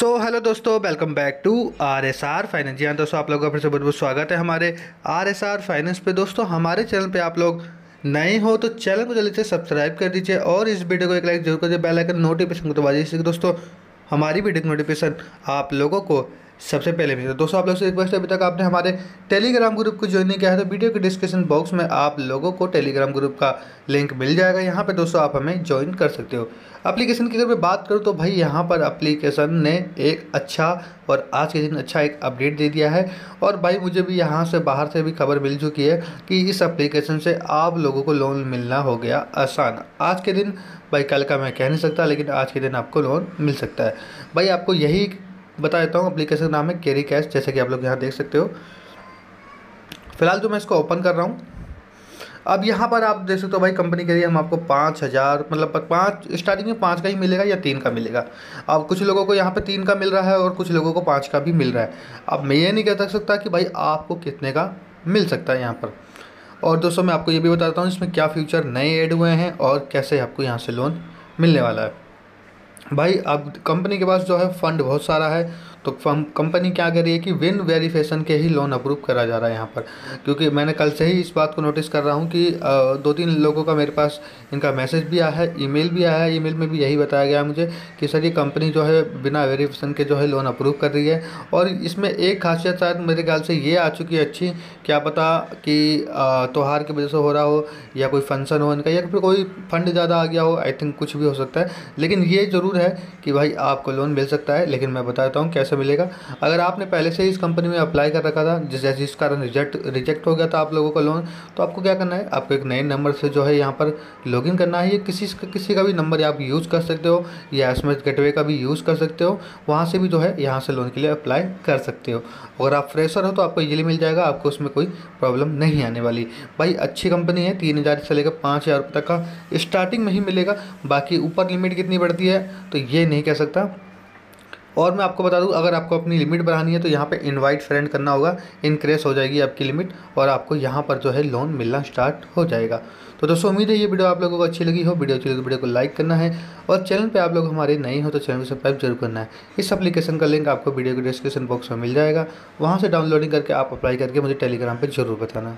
सो hello दोस्तों welcome back to R S R finance जी हाँ दोस्तों, आप लोगों का फिर से बहुत बहुत स्वागत है हमारे आर एस आर फाइनेंस पे। दोस्तों, हमारे चैनल पे आप लोग नए हो तो चैनल को जल्दी से सब्सक्राइब कर दीजिए और इस वीडियो को एक लाइक ज़रूर कर दीजिए बेल आइकन नोटिफिकेशन को दबा दीजिए दोस्तों, हमारी वीडियो की नोटिफिकेशन आप लोगों को सबसे पहले मिले दोस्तों, आप लोग से रिक्वेस्ट अभी तक आपने हमारे टेलीग्राम ग्रुप को ज्वाइन नहीं किया है तो वीडियो के डिस्क्रिप्शन बॉक्स में आप लोगों को टेलीग्राम ग्रुप का लिंक मिल जाएगा। यहाँ पर दोस्तों, आप हमें ज्वाइन कर सकते हो। अप्लीकेशन की अगर मैं बात करूँ तो भाई यहाँ पर अप्लीकेशन ने एक अच्छा और आज के दिन अच्छा एक अपडेट दे दिया है। और भाई, मुझे भी यहाँ से बाहर से भी खबर मिल चुकी है कि इस अप्लीकेशन से आप लोगों को लोन मिलना हो गया आसान। आज के दिन, भाई, कल का मैं कह नहीं सकता, लेकिन आज के दिन आपको लोन मिल सकता है। भाई, आपको यही बता देता हूँ अप्लीकेशन का नाम है कैरी कैश जैसे कि आप लोग यहाँ देख सकते हो। फ़िलहाल जो मैं इसको ओपन कर रहा हूँ, अब यहाँ पर आप देख सकते हो भाई कंपनी के लिए हम आपको पाँच हज़ार मतलब पाँच स्टार्टिंग में पाँच का ही मिलेगा या तीन का मिलेगा? अब कुछ लोगों को यहाँ पे तीन का मिल रहा है और कुछ लोगों को पाँच का भी मिल रहा है। अब मैं ये नहीं कह सकता कि भाई आपको कितने का मिल सकता है यहाँ पर। और दोस्तों, मैं आपको ये भी बताता हूँ इसमें क्या फ्यूचर नए ऐड हुए हैं और कैसे आपको यहाँ से लोन मिलने वाला है। भाई अब कंपनी के पास जो है फंड बहुत सारा है तो कंपनी क्या कर रही है कि विन वेरिफिकेशन के ही लोन अप्रूव करा जा रहा है यहाँ पर। क्योंकि मैंने कल से ही इस बात को नोटिस कर रहा हूँ कि दो तीन लोगों का मेरे पास इनका मैसेज भी आया है ईमेल भी आया है। ईमेल में भी यही बताया गया मुझे कि सर, ये कंपनी जो है बिना वेरिफिकेशन के जो है लोन अप्रूव कर रही है। और इसमें एक खासियत शायद मेरे ख्याल से ये आ चुकी है अच्छी, क्या पता कि त्यौहार की वजह से हो रहा हो या कोई फ़ंक्शन हो इनका या फिर कोई फंड ज़्यादा आ गया हो आई थिंक कुछ भी हो सकता है। लेकिन ये ज़रूर है कि भाई आपको लोन मिल सकता है, लेकिन मैं बताता हूँ कैसे कैसे मिलेगा। अगर आपने पहले से ही इस कंपनी में अप्लाई कर रखा था, जिस जिस कारण रिजेक्ट रिजेक्ट हो गया था आप लोगों का लोन तो आपको क्या करना है? आपको एक नए नंबर से जो है यहाँ पर लॉगिन करना है। किसी किसी का भी नंबर आप यूज़ कर सकते हो, या एस गेटवे का भी यूज़ कर सकते हो। वहाँ से भी जो है यहाँ से लोन के लिए अप्लाई कर सकते हो। अगर आप फ्रेशर हो तो आपको इजीली मिल जाएगा, आपको उसमें कोई प्रॉब्लम नहीं आने वाली। भाई, अच्छी कंपनी है, तीन हज़ार से लेकर पाँच हज़ार तक का। स्टार्टिंग में ही मिलेगा, बाकी ऊपर लिमिट कितनी बढ़ती है तो ये नहीं कह सकता। और मैं आपको बता दूँ, अगर आपको अपनी लिमिट बढ़ानी है तो यहाँ पे इनवाइट फ्रेंड करना होगा। इनक्रेस हो जाएगी आपकी लिमिट और आपको यहाँ पर जो है लोन मिलना स्टार्ट हो जाएगा। तो दोस्तों, उम्मीद है ये वीडियो आप लोगों को अच्छी लगी हो। वीडियो अच्छी लगी तो वीडियो को लाइक करना है और चैनल पर आप लोग हमारे नए हो तो चैनल को सब्सक्राइब ज़रूर करना है। इस एप्लीकेशन का लिंक आपको वीडियो के डिस्क्रिप्शन बॉक्स में मिल जाएगा। वहाँ से डाउनलोडिंग करके आप अप्लाई करके मुझे टेलीग्राम पर ज़रूर बताना।